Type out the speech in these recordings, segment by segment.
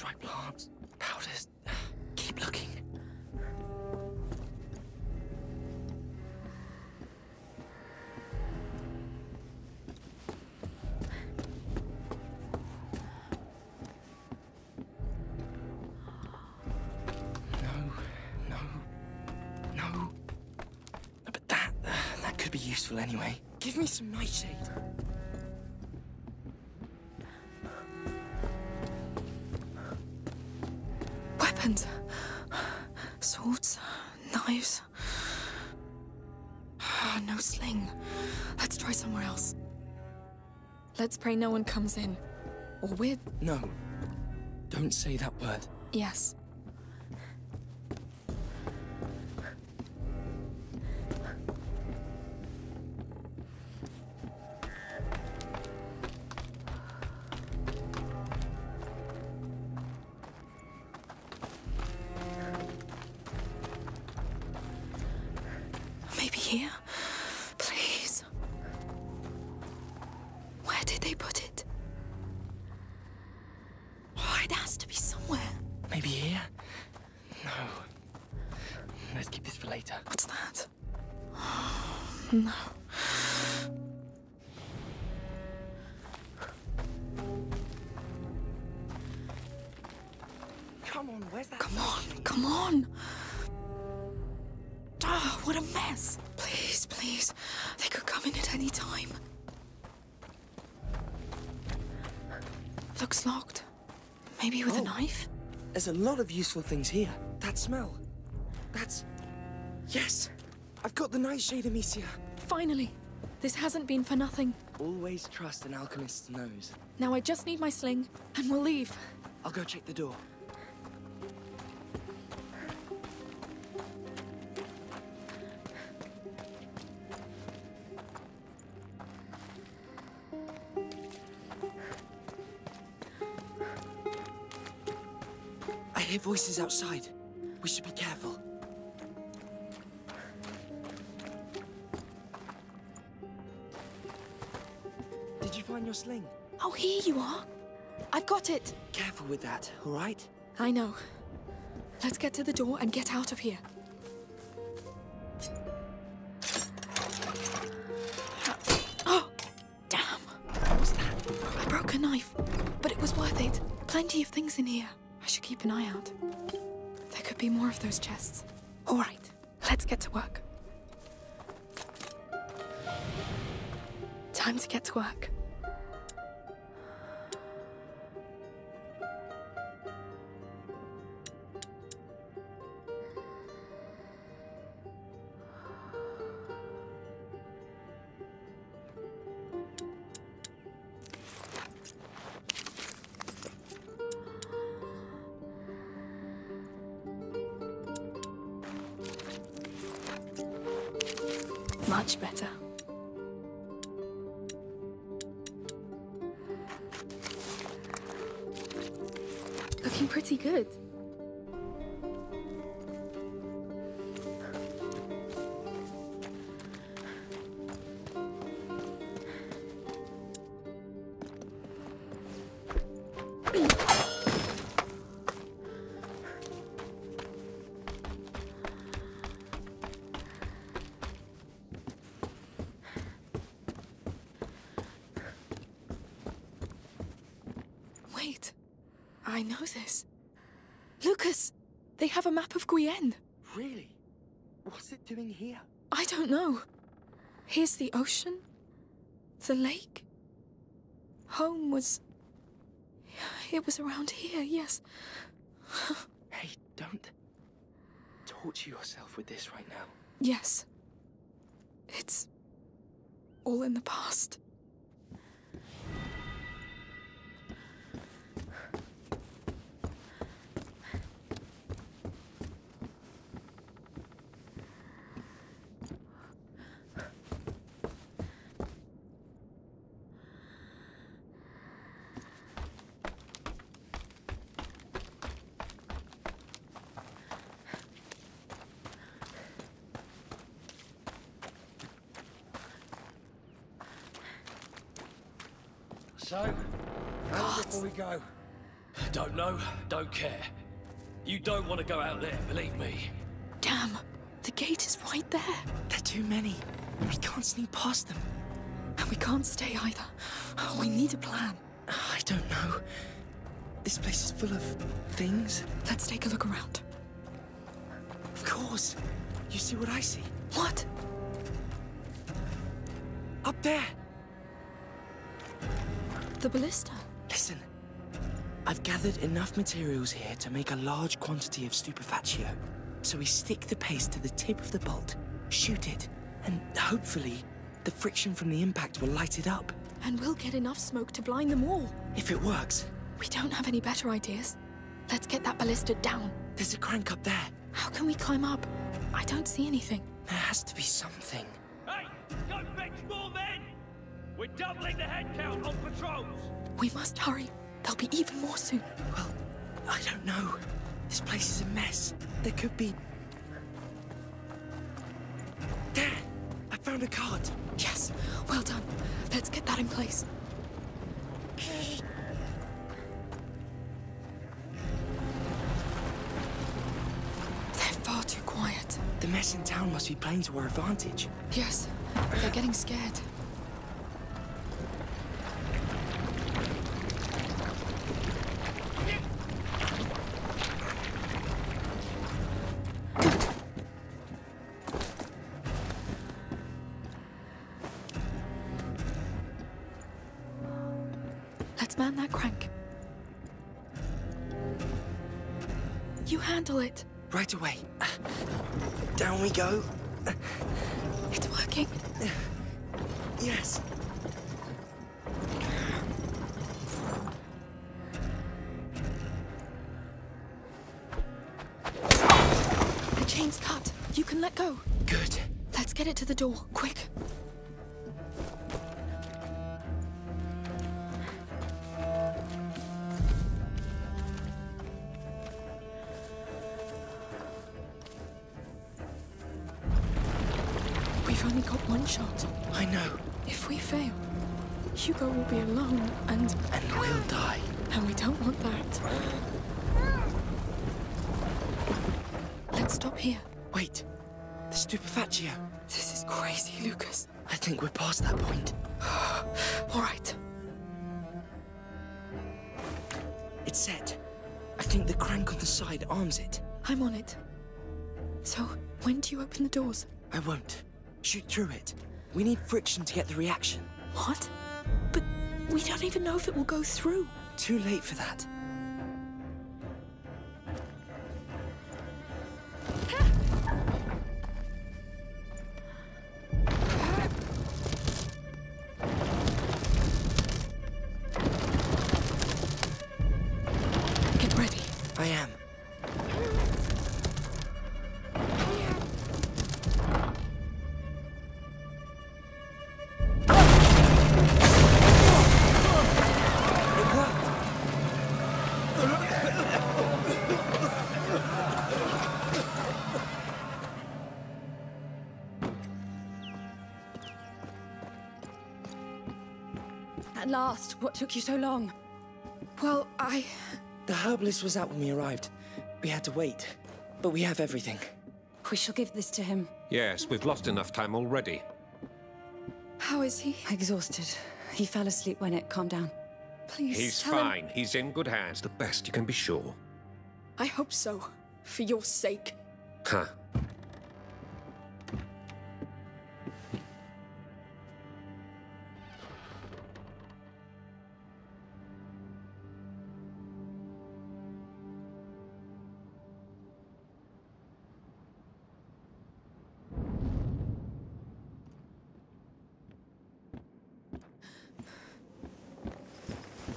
Dry plants, powders. Keep looking. No, no, no. But that, that could be useful anyway. Give me some nightshade. Let's pray no one comes in. Or with. No. Don't say that word. Yes. Where's that? Come on, come on. Ah, what a mess. Please, please. They could come in at any time. Looks locked. Maybe with a Oh. knife? There's a lot of useful things here. That smell. That's. Yes! I've got the nightshade, Amicia. Finally. This hasn't been for nothing. Always trust an alchemist's nose. Now I just need my sling, and we'll leave. I'll go check the door. Voices outside. We should be careful. Did you find your sling? Oh, here you are. I've got it. Careful with that, all right? I know. Let's get to the door and get out of here. More of those chests. All right, let's get to work. Time to get to work. Much better. Looking pretty good. This. Lucas, they have a map of Guyenne. Really? What's it doing here? I don't know. Here's the ocean, the lake. Home was. It was around here, yes. Hey, don't torture yourself with this right now. Yes. It's all in the past. So, how long before we go? Don't know, don't care. You don't want to go out there, believe me. Damn, the gate is right there. There are too many. We can't sneak past them. And we can't stay either. We need a plan. I don't know. This place is full of things. Let's take a look around. Of course. You see what I see? What? Up there. The ballista. Listen. I've gathered enough materials here to make a large quantity of stupefacio. So we stick the paste to the tip of the bolt, shoot it, and hopefully the friction from the impact will light it up. And we'll get enough smoke to blind them all. If it works. We don't have any better ideas. Let's get that ballista down. There's a crank up there. How can we climb up? I don't see anything. There has to be something. We're doubling the head count on patrols! We must hurry. There'll be even more soon. Well, I don't know. This place is a mess. There could be... There! I found a cart. Yes, well done. Let's get that in place. They're far too quiet. The mess in town must be playing to our advantage. Yes, they're getting scared. Go. The stupefacio. This is crazy, Lucas. I think we're past that point. All right. It's set. I think the crank on the side arms it. I'm on it. So, when do you open the doors? I won't. Shoot through it. We need friction to get the reaction. What? But we don't even know if it will go through. Too late for that. Last, what took you so long? Well, I. The herbalist was out when we arrived. We had to wait. But we have everything. We shall give this to him. Yes, we've lost enough time already. How is he? Exhausted. He fell asleep when it calmed down. Please. He's tell him- fine. He's in good hands. The best you can be sure. I hope so. For your sake. Huh.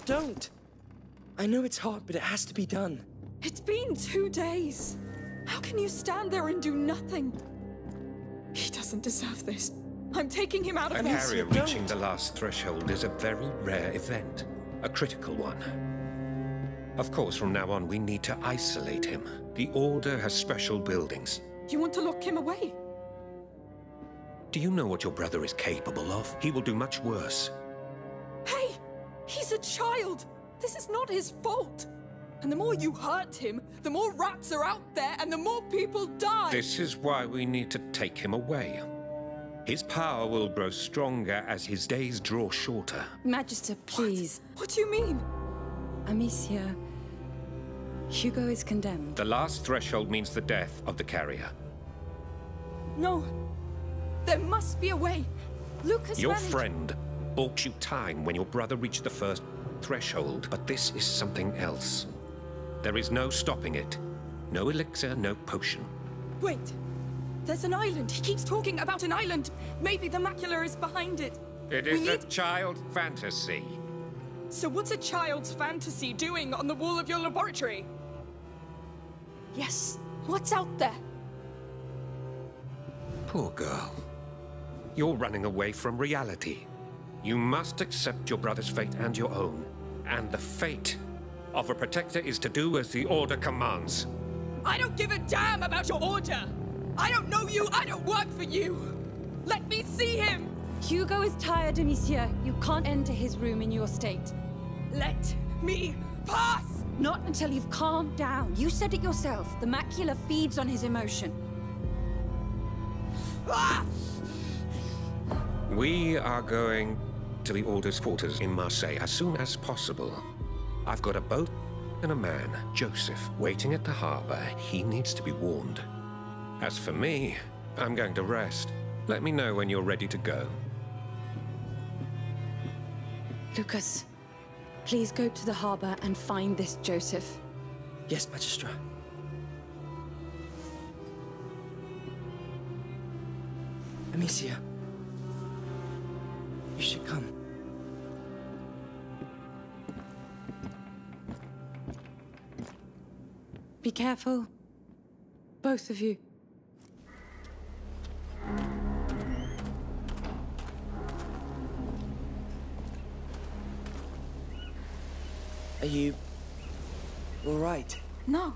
Don't! I know it's hard, but it has to be done. It's been two days. How can you stand there and do nothing? He doesn't deserve this. I'm taking him out of An this. area don't. reaching the last threshold is a very rare event, a critical one. Of course, from now on, we need to isolate him. The Order has special buildings. You want to lock him away? Do you know what your brother is capable of? He will do much worse. Hey! He's a child! This is not his fault! And the more you hurt him, the more rats are out there and the more people die. This is why we need to take him away. His power will grow stronger as his days draw shorter. Magister, please. What do you mean? Amicia. Hugo is condemned. The last threshold means the death of the carrier. No. There must be a way. Lucas Your managed- friend bought you time when your brother reached the first threshold, but this is something else. There is no stopping it. No elixir, no potion. Wait. There's an island. He keeps talking about an island. Maybe the macula is behind it. It is We a need- child fantasy. So what's a child's fantasy doing on the wall of your laboratory? Yes. What's out there? Poor girl. You're running away from reality. You must accept your brother's fate and your own. And the fate of a protector is to do as the order commands. I don't give a damn about your order. I don't know you. I don't work for you. Let me see him. Hugo is tired, Amicia. You can't enter his room in your state. Let me pass. Not until you've calmed down. You said it yourself. The macula feeds on his emotion. Ah! We are going to the Order's quarters in Marseille as soon as possible. I've got a boat and a man, Joseph, waiting at the harbor. He needs to be warned. As for me, I'm going to rest. Let me know when you're ready to go. Lucas, please go to the harbor and find this Joseph. Yes, Magistra. Amicia. You should come. Be careful. Both of you. Are you... all right? No.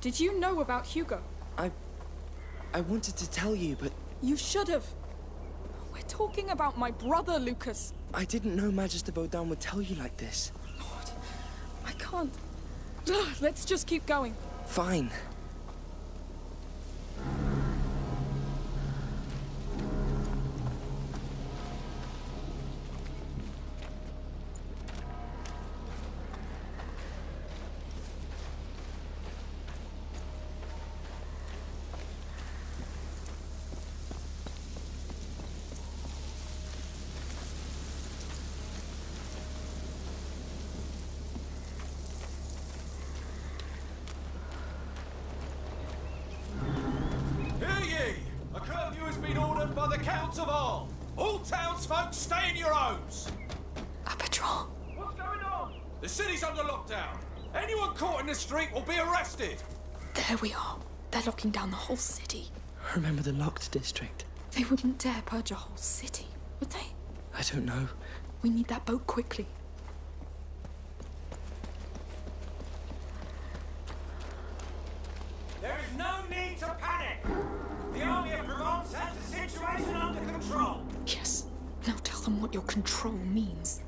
Did you know about Hugo? I... I wanted to tell you, but You should have. Talking about my brother, Lucas. I didn't know Magister Vaudin would tell you like this. Lord, I can't. Let's just keep going. Fine. District? They wouldn't dare purge a whole city, would they? I don't know. We need that boat quickly. There is no need to panic. The army of Provence has the situation under control. Yes. Now tell them what your control means.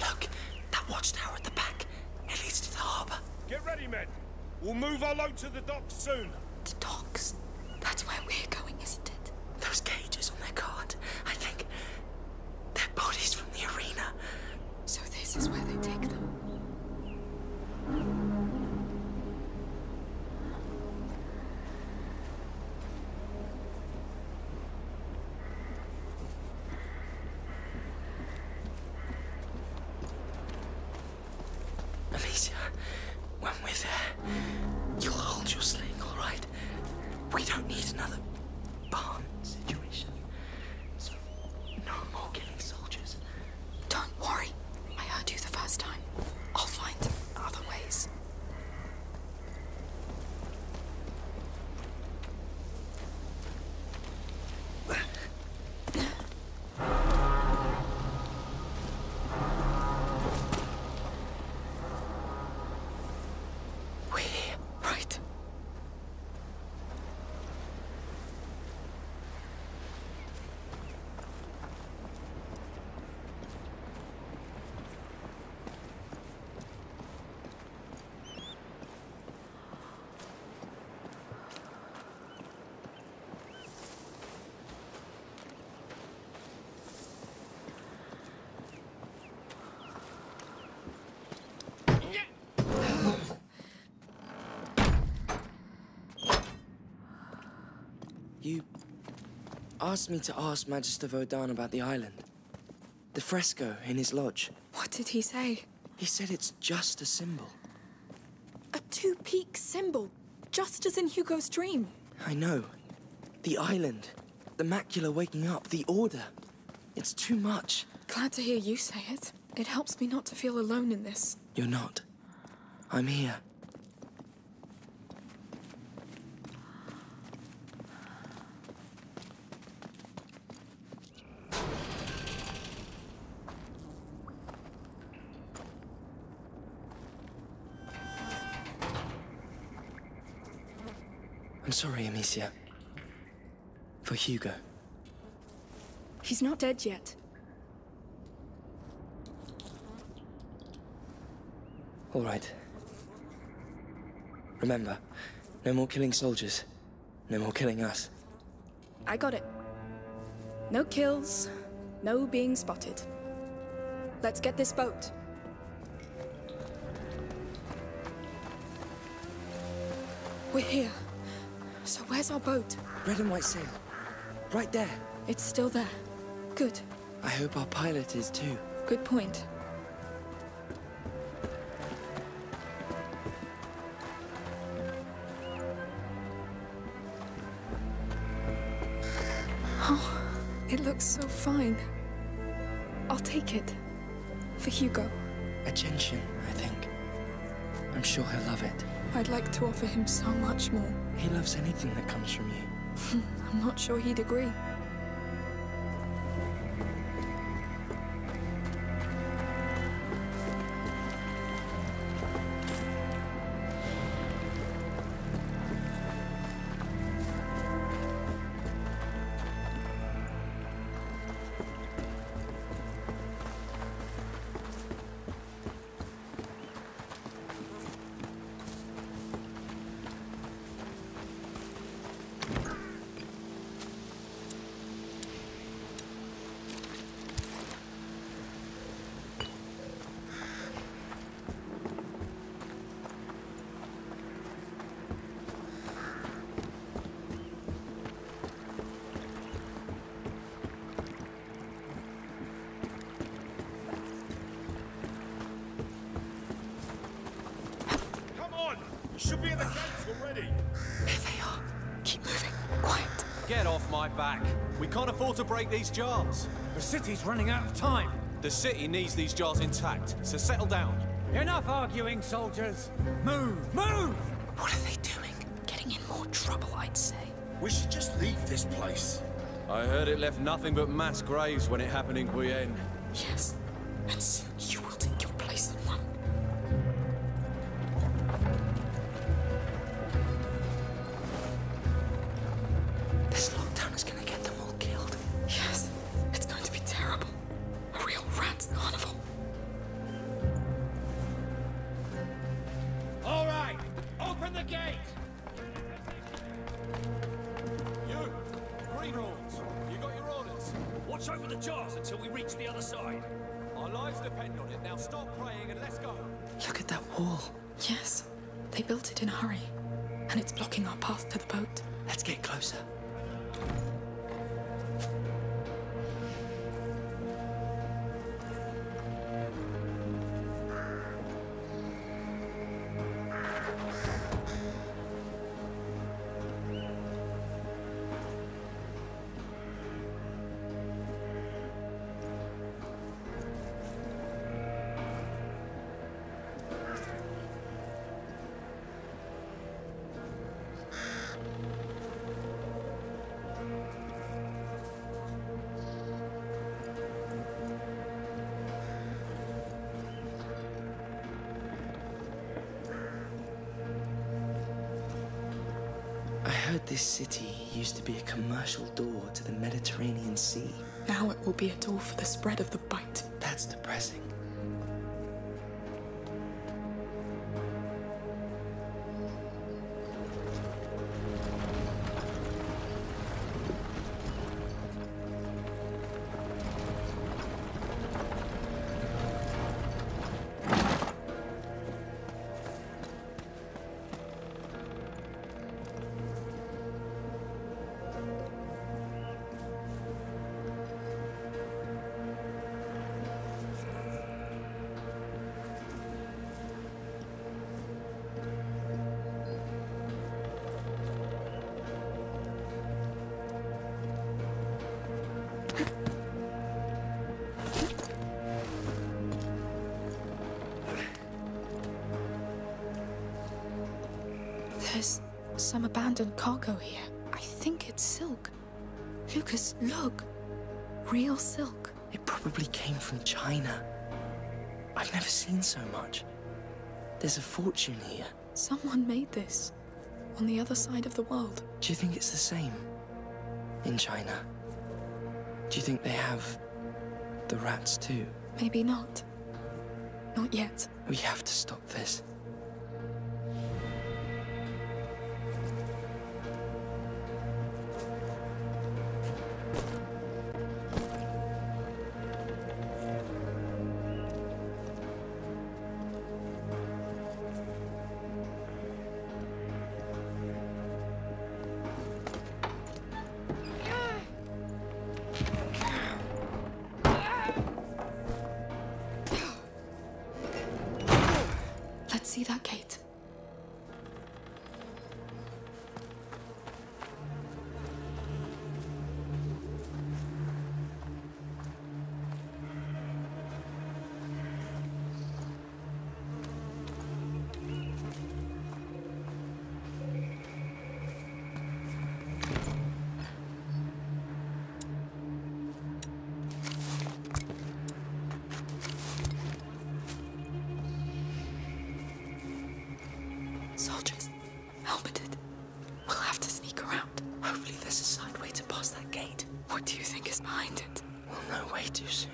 Look, that watchtower at the back. It leads to the harbor. Get ready, men. We'll move our load to the docks soon. The docks. That's where we're going, isn't it? Those cages on their cart. I think they're bodies from the arena. So this is where they take them. Amicia, when we're there, you'll hold your sling, all right? We don't need another barn situation. So, no more killing soldiers. Don't worry. I heard you the first time. I'll find other ways. We're here. Right. You asked me to ask Magister Vaudin about the island. The fresco in his lodge. What did he say? He said it's just a symbol. A two-peak symbol, just as in Hugo's dream. I know. The island, the macula waking up, the order. It's too much. Glad to hear you say it. It helps me not to feel alone in this. You're not. I'm here. Sorry, Amicia. For Hugo. He's not dead yet. All right. Remember, no more killing soldiers. No more killing us. I got it. No kills, no being spotted. Let's get this boat. We're here. So where's our boat? Red and white sail. Right there. It's still there. Good. I hope our pilot is too. Good point. Oh, it looks so fine. I'll take it. For Hugo. Attention, I think. I'm sure he'll love it. I'd like to offer him so much more. He loves anything that comes from you. I'm not sure he'd agree. Get back. We can't afford to break these jars. The city's running out of time. The city needs these jars intact, so settle down. Enough arguing, soldiers. Move, move! What are they doing? Getting in more trouble, I'd say. We should just leave this place. I heard it left nothing but mass graves when it happened in Guyenne. Yes. Until we reach the other side. Our lives depend on it. Now stop praying and let's go. Look at that wall. Yes. They built it in a hurry. And it's blocking our path to the boat. Let's get closer. Spread of the some abandoned cargo here. I think it's silk. Lucas, look. Real silk. It probably came from China. I've never seen so much. There's a fortune here. Someone made this. On the other side of the world. Do you think it's the same? In China? Do you think they have the rats too? Maybe not. Not yet. We have to stop this. Too soon.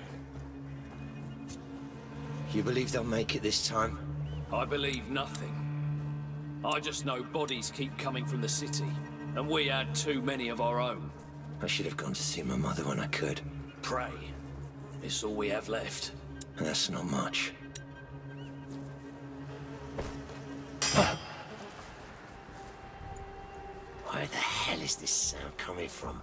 You believe they'll make it this time? I believe nothing. I just know bodies keep coming from the city, and we had too many of our own. I should have gone to see my mother when I could. Pray. It's all we have left. And that's not much. Where the hell is this sound coming from?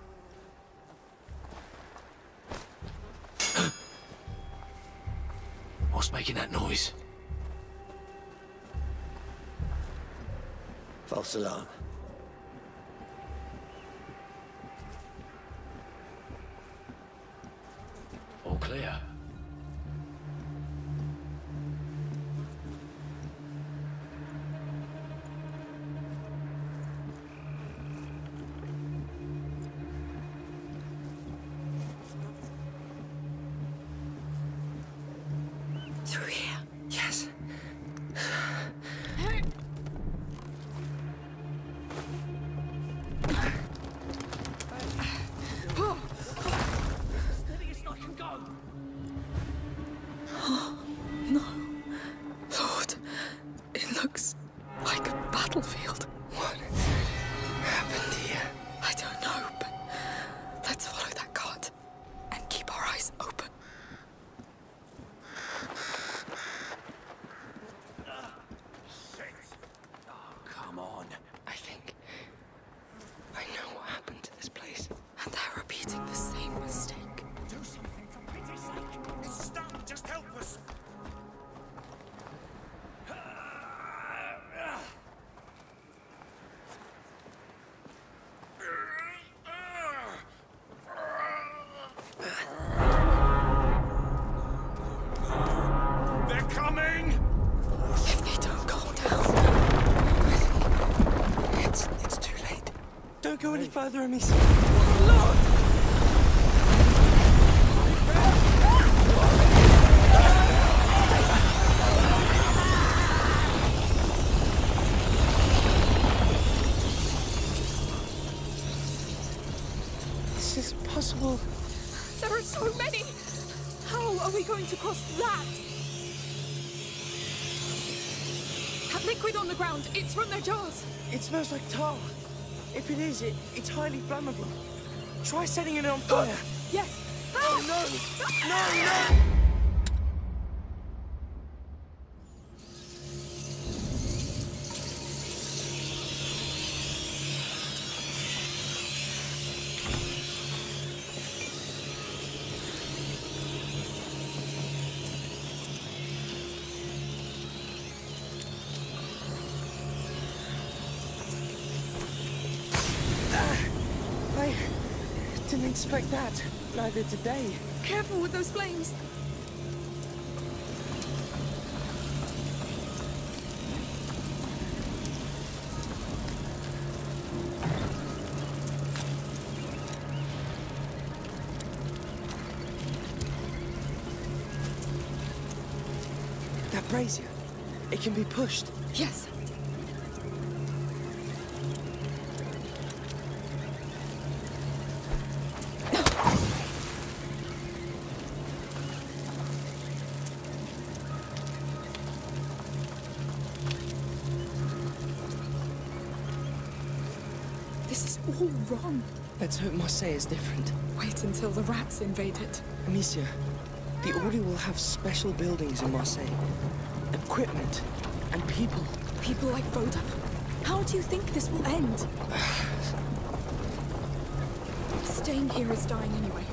Making that noise? False alarm. All clear. Further, Amicia. This is impossible. There are so many! How are we going to cross that? That liquid on the ground, it's from their jars. It smells like tar. If it is, it, it's highly flammable. Try setting it on fire. Yes. Oh no! Ah. No, no! expect that. Neither today. Careful with those flames. That brazier, it can be pushed. Yes, wrong. Let's hope Marseille is different. Wait until the rats invade it. Amicia, the Order will have special buildings in Marseille. Equipment and people. People like Vaudin. How do you think this will end? Staying here is dying anyway.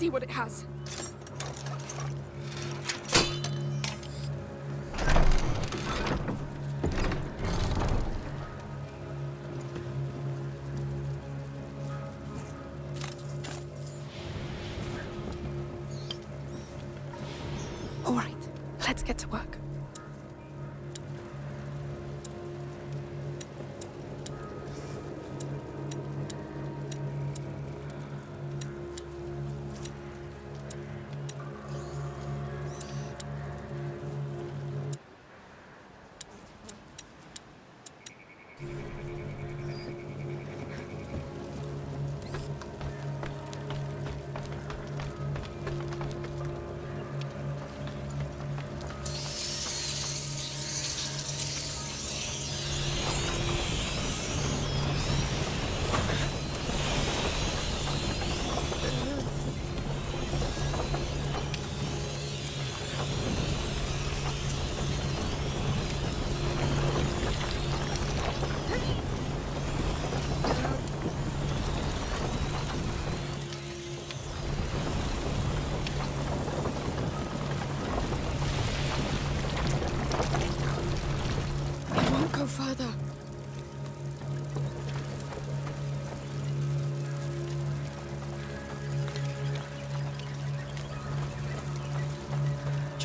See what it has.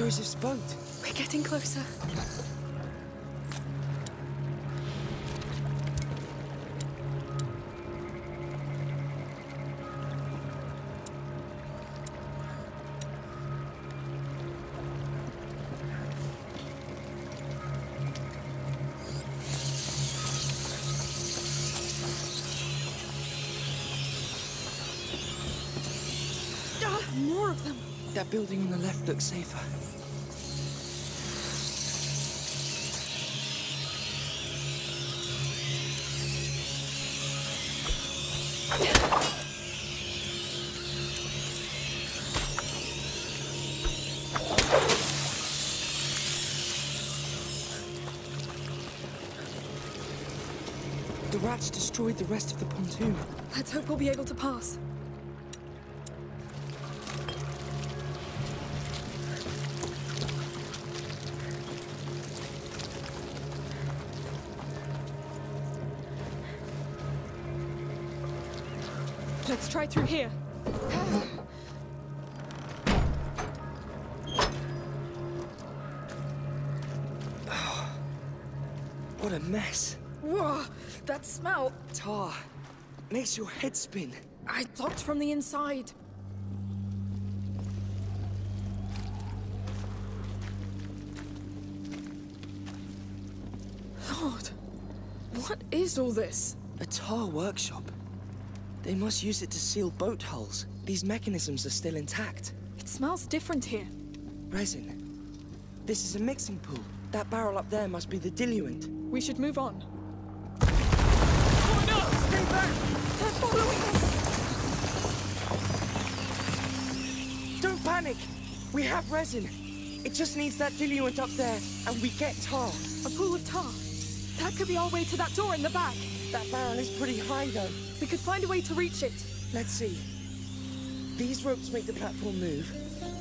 Joseph's boat. We're getting closer. More of them. That building on the left looks safer. Destroyed the rest of the pontoon. Let's hope we'll be able to pass. Let's try through here. Makes your head spin. I talked from the inside. Lord, what is all this? A tar workshop. They must use it to seal boat hulls. These mechanisms are still intact. It smells different here. Resin. This is a mixing pool. That barrel up there must be the diluent. We should move on. Have resin. It just needs that diluent up there, and we get tar. A pool of tar. That could be our way to that door in the back. That barrel is pretty high, though. We could find a way to reach it. Let's see. These ropes make the platform move.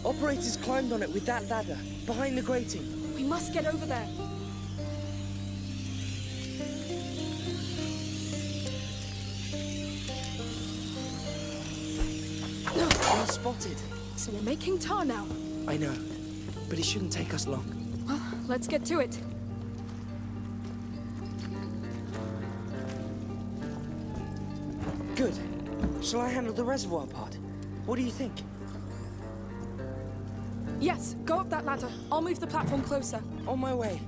Operators climbed on it with that ladder, behind the grating. We must get over there. We're spotted. So we're making tar now. I know, but it shouldn't take us long. Well, let's get to it. Good. Shall I handle the reservoir part? What do you think? Yes, go up that ladder. I'll move the platform closer. On my way.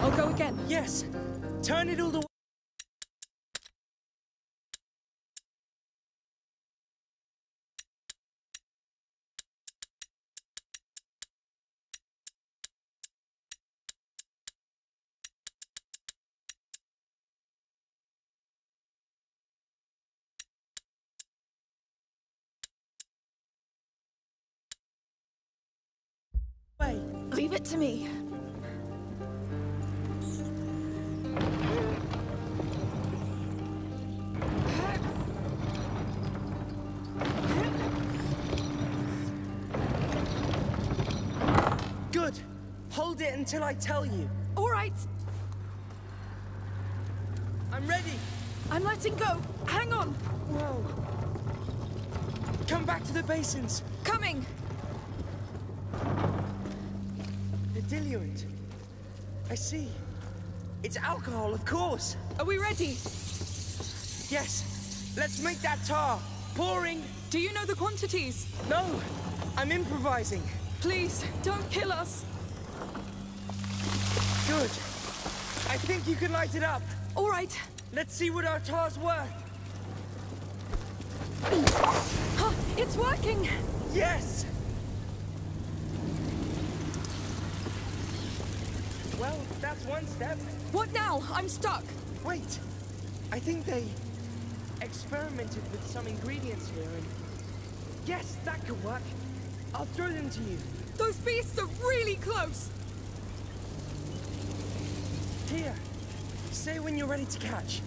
I'll go again. Yes. Turn it all the way. Leave it to me. Until I tell you. All right, I'm ready. I'm letting go. Hang on. Whoa. Come back to the basins. Coming. The diluent. I see. It's alcohol, of course. Are we ready? Yes. Let's make that tar. Pouring. Do you know the quantities? No. I'm improvising. Please, don't kill us. Good. I think you can light it up. All right. Let's see what our tar's worth. Huh, it's working. Yes! Well, that's one step. What now? I'm stuck. Wait. I think they experimented with some ingredients here and... Yes, that could work. I'll throw them to you. Those beasts are really close. Here. Say when you're ready to catch.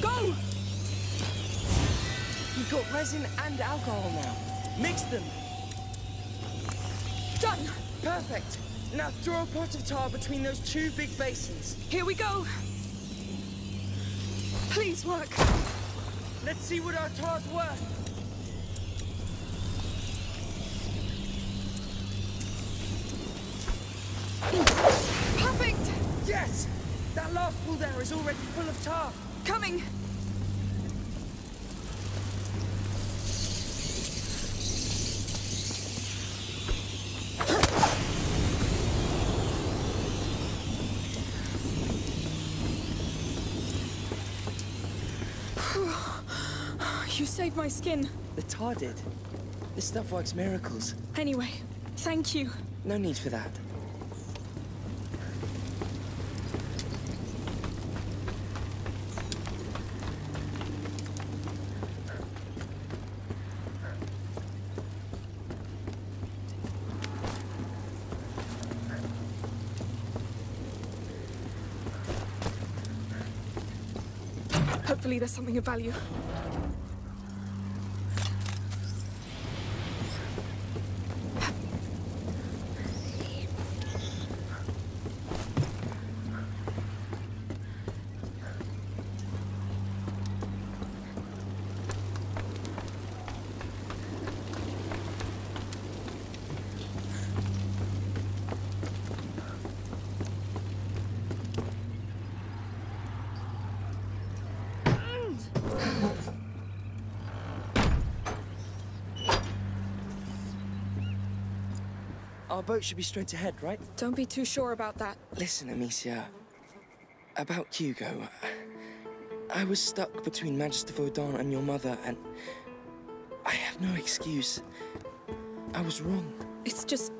Go! You've got resin and alcohol now. Mix them. Done. Perfect. Now throw a pot of tar between those two big basins. Here we go. Please work. Let's see what our tar's worth. Perfect. Yes! That last pool there is already full of tar. Coming. You saved my skin. The tar did. This stuff works miracles. Anyway, thank you. No need for that. Hopefully there's something of value. Our boat should be straight ahead, right? Don't be too sure about that. Listen, Amicia. About Hugo. I was stuck between Magister Vaudin and your mother, and I have no excuse. I was wrong. It's just.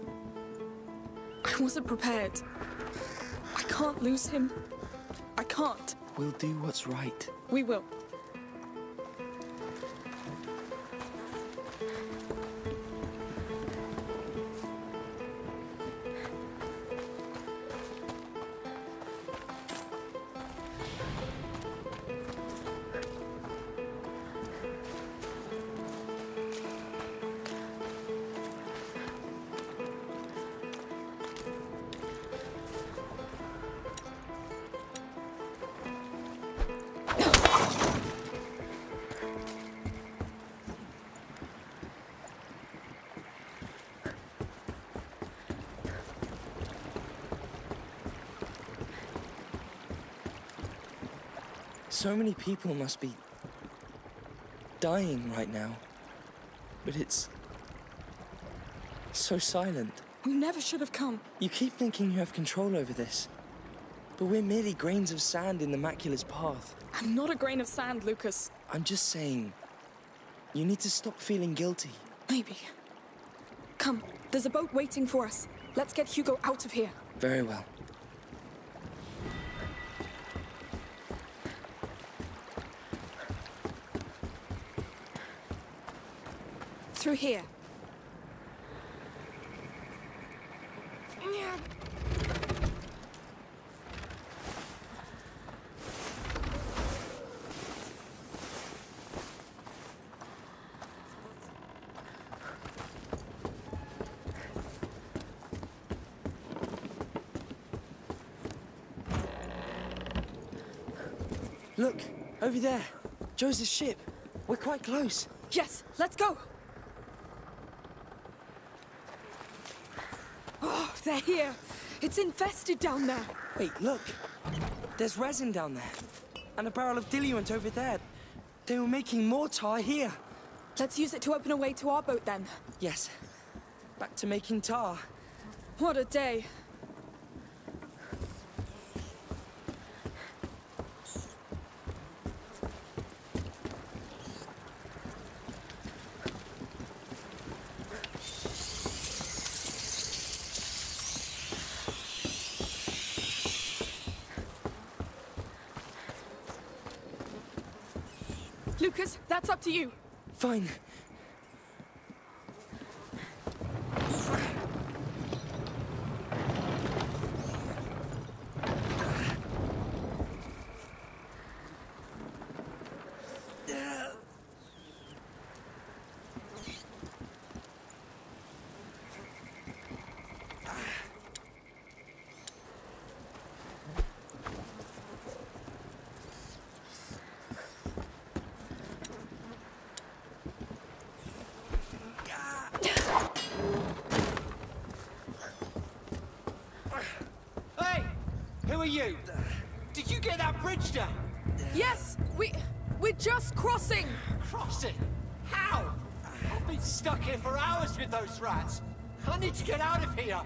I I wasn't prepared. I can't lose him. I can't. We'll do what's right. We will. So many people must be dying right now. But it's so silent. We never should have come. You keep thinking you have control over this. But we're merely grains of sand in the macula's path. I'm not a grain of sand, Lucas. I'm just saying, you need to stop feeling guilty. Maybe. Come, there's a boat waiting for us. Let's get Hugo out of here. Very well. Here. Look, over there. Joseph's ship. We're quite close. Yes, let's go. They're here. It's infested down there. Wait, look. There's resin down there. And a barrel of diluent over there. They were making more tar here. Let's use it to open a way to our boat then. Yes. Back to making tar. What a day. Lucas, that's up to you. Fine. Stuck here for hours with those rats. I need to get out of here.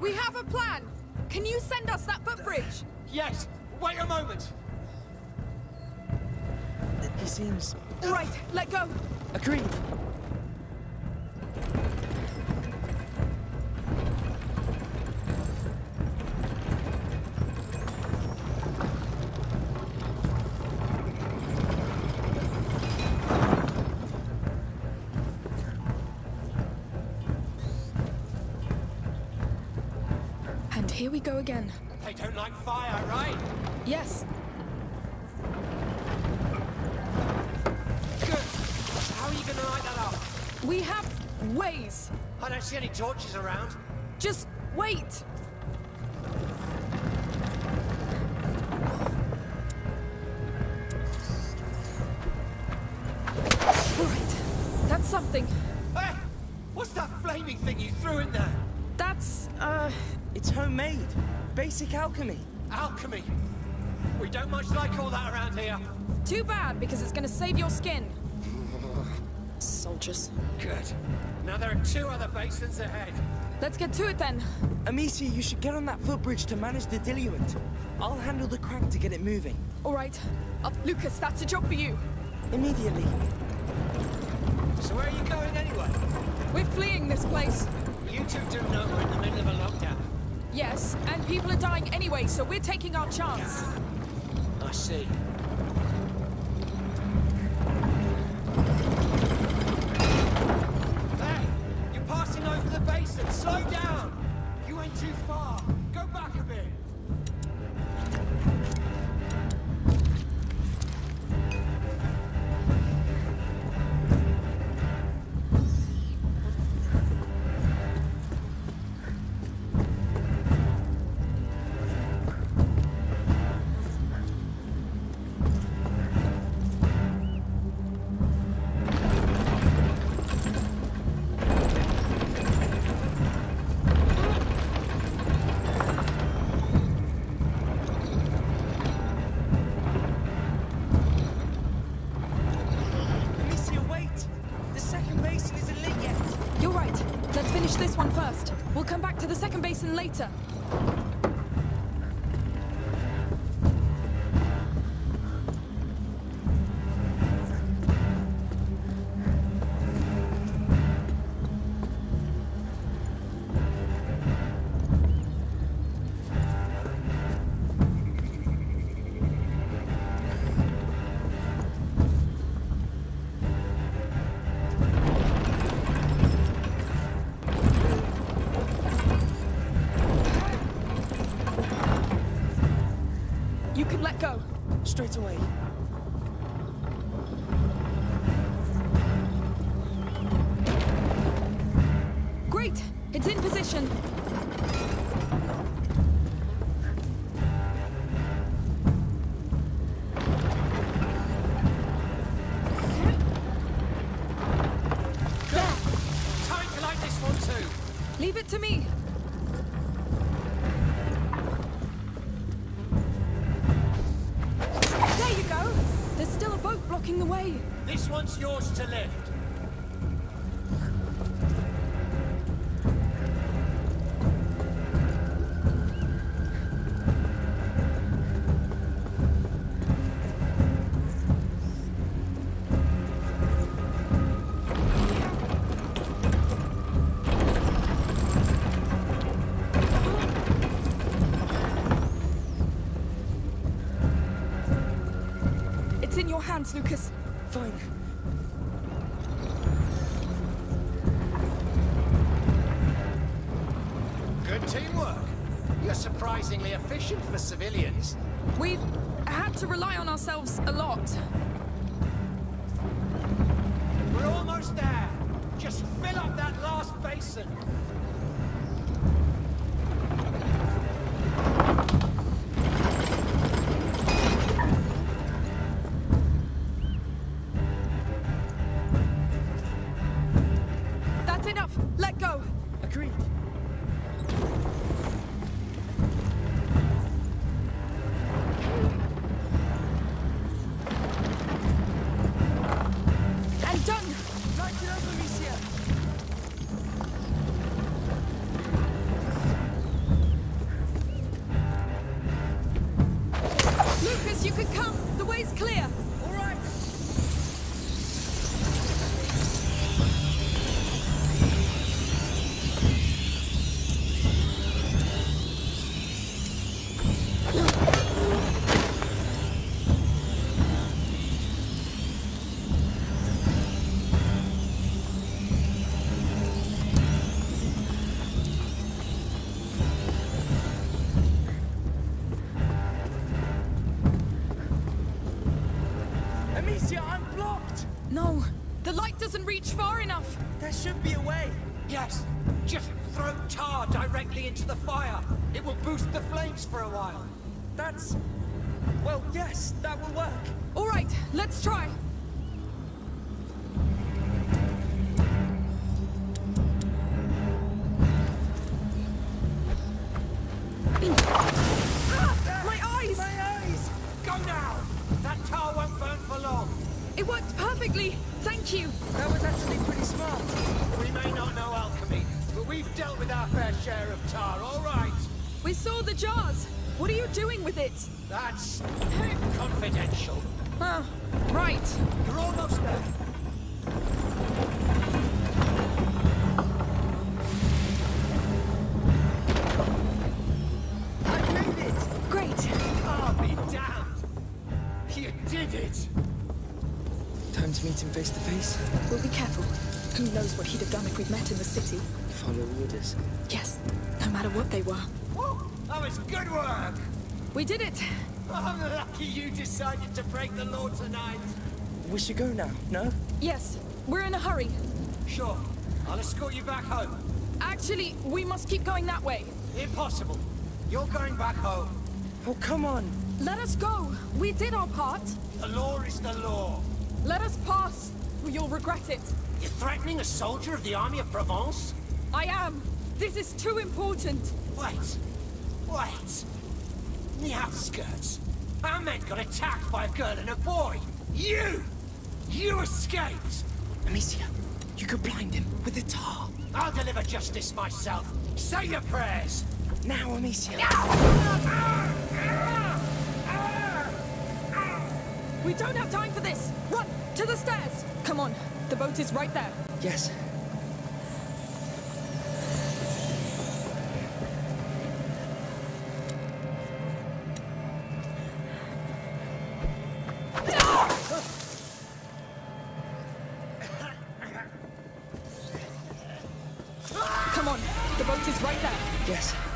We have a plan. Can you send us that footbridge? Yes. Wait a moment. He seems... Right, let go. Agreed. Go again. They don't like fire, right? Yes, Good. How are you gonna light that up? we have ways. I don't see any torches around. Just wait. Alchemy. Alchemy. We don't much like all that around here. too bad because it's gonna save your skin. Soldiers. Good. Now there are two other basins ahead. Let's get to it then. Amicia, you should get on that footbridge to manage the diluent. I'll handle the crank to get it moving. All right. Uh, Lucas, that's a job for you. Immediately. So where are you going anyway? We're fleeing this place. You two do know we're in the middle of a lockdown. Yes, and people are dying anyway, so we're taking our chance. I see. Hey, you're passing over the basin. Slow down. You went too far. Go back a bit. Straight away. Great! It's in position. Hands, Lucas. Fine. Good teamwork. You're surprisingly efficient for civilians. We've had to rely on ourselves a lot. Enough. Let go. Agreed. Let's try. My eyes! My eyes! Go now! That tar won't burn for long. It worked perfectly. Thank you. That was actually pretty smart. We may not know alchemy, but we've dealt with our fair share of tar, all right? We saw the jars. What are you doing with it? That's confidential. Ah, right. You're almost there. I made it. Great. I'll be damned. You did it. Time to meet him face to face. We'll be careful. Who knows what he'd have done if we'd met in the city? Follow orders. Yes, no matter what they were. Woo! That was good work! We did it! I'm lucky you decided to break the law tonight. We should go now, no? Yes, we're in a hurry. Sure. I'll escort you back home. Actually, we must keep going that way. Impossible. You're going back home. Oh, come on. Let us go. We did our part. The law is the law. Let us pass, or you'll regret it. You're threatening a soldier of the army of Provence? I am. This is too important. Wait. Wait. In the outskirts, our men got attacked by a girl and a boy. You! You escaped! Amicia, you could blind him with the tar. I'll deliver justice myself. Say your prayers. Now, Amicia. We don't have time for this. Run to the stairs. Come on. The boat is right there. Yes. Boat is right there. Yes.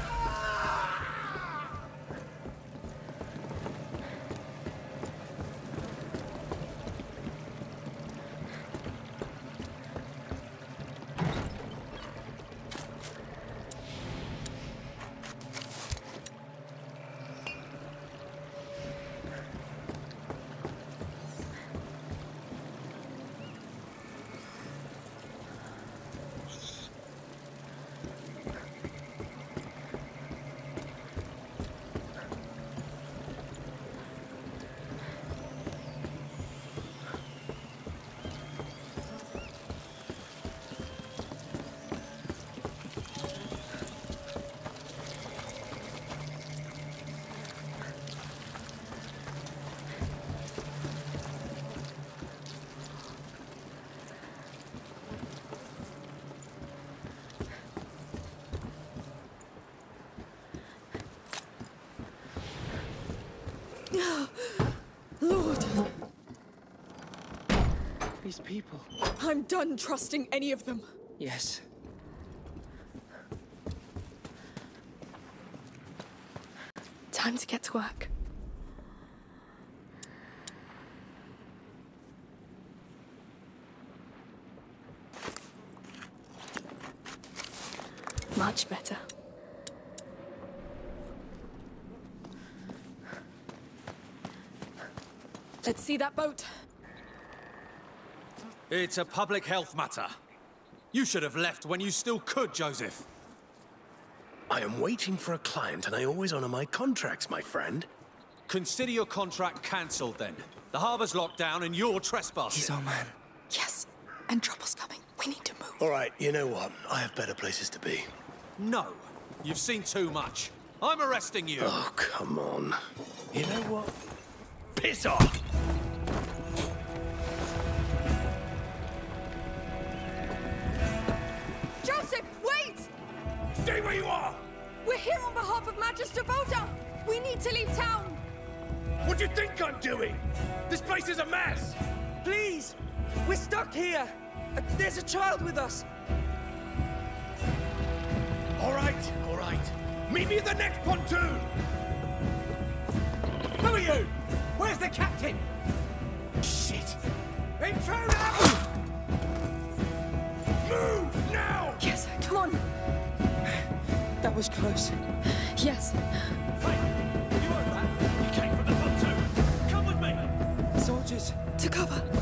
I'm done trusting any of them. Yes. Time to get to work. Much better. Let's see that boat. It's a public health matter. You should have left when you still could, Joseph. I am waiting for a client and I always honor my contracts, my friend. Consider your contract cancelled then. The harbor's locked down and you're trespassing. He's our man. Yes, and trouble's coming. We need to move. All right, you know what? I have better places to be. No. You've seen too much. I'm arresting you. Oh, come on. You know what? Piss off! Magister Voda! We need to leave town! What do you think I'm doing? This place is a mess! Please! We're stuck here! Uh, There's a child with us! All right, all right. Meet me at the next pontoon! Who are you? Where's the captain? Shit! Intruder! Move now! Yes, come on. That was close. Yes. You came from the pontoon! Come with me! Soldiers! To cover.